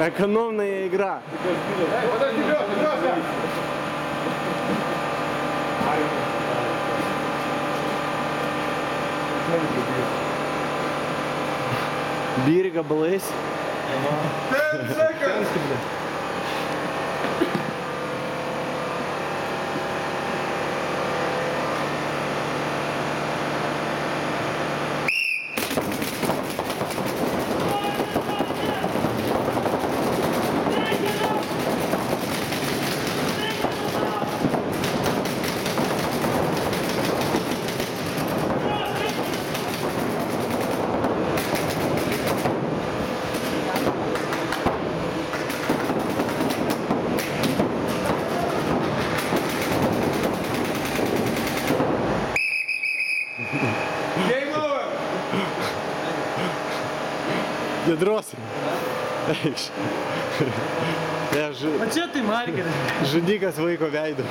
Экономная игра. Подожди, Леша. Ten Game over. Gedrosim. Eikš. Ja, ž... O čia tai markeris. Žudikas vaiko veido.